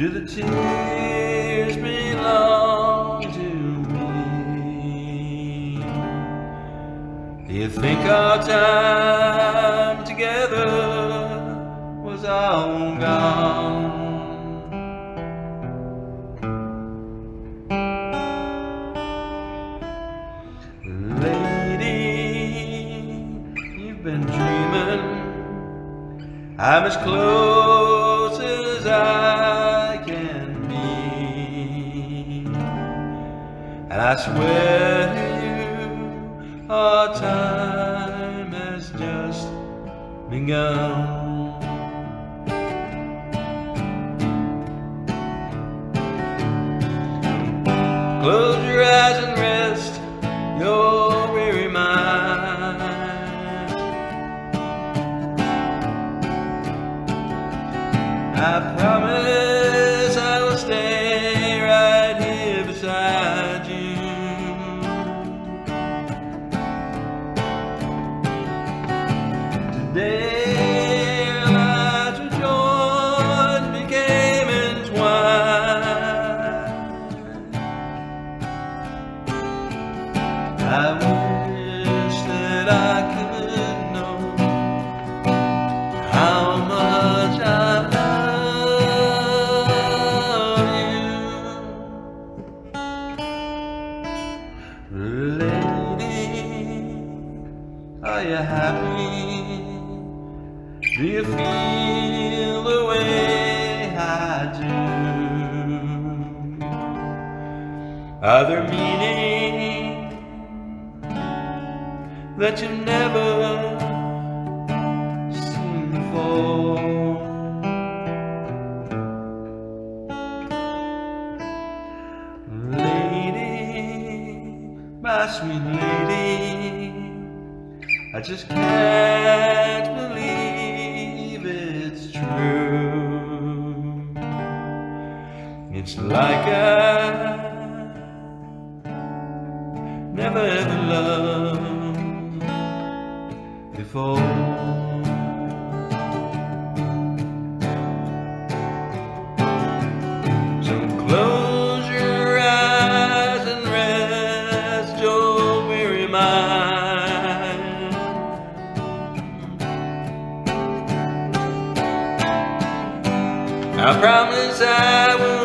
Do the tears belong to me? Do you think our time together was all gone? Late I'm as close as I can be. And I swear to you, our time has just begun. I promise I will stay right here beside you. Today our became entwined. I wish that I you happy? Do you feel the way I do? Are there meanings that you never seen before? Lady, my sweet lady, I just can't believe it's true. It's like I never ever loved before. I promise I will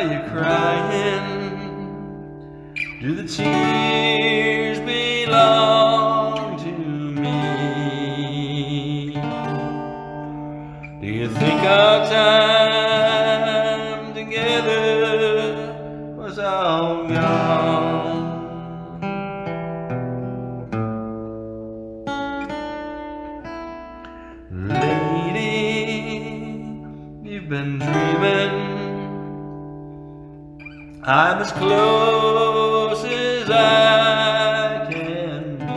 are you crying? Do the tears belong to me? Do you think our time together was all gone? Lady, you've been I'm as close as I can be.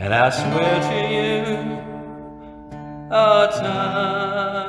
And I swear to you, our time